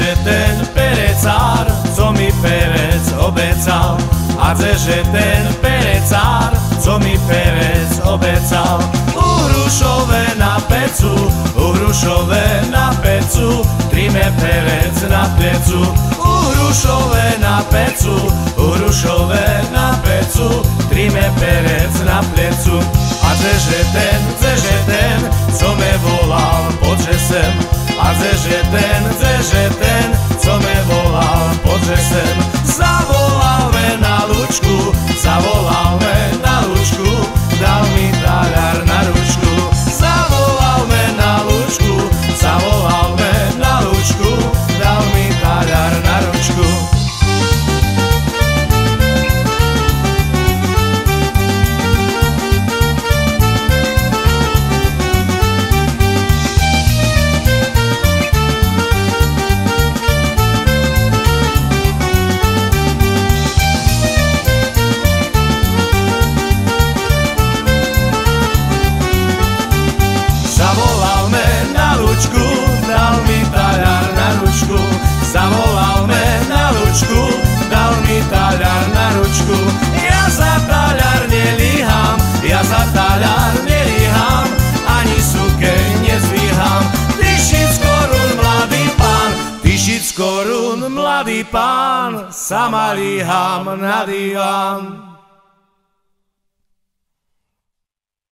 že ten perecár, co mi perec obecal, a chce, že ten perecár, co mi perec obecal. Uhrušové na pecu, uhrušové na pecu, trime perec na pecu. Uhrušové na pecu, uhrušové na pecu, trime perec na plecu. A chce, že ten, chce, že ten, že ten, co me volal pod sem Zavolal me na mladý pán Sama líham na diván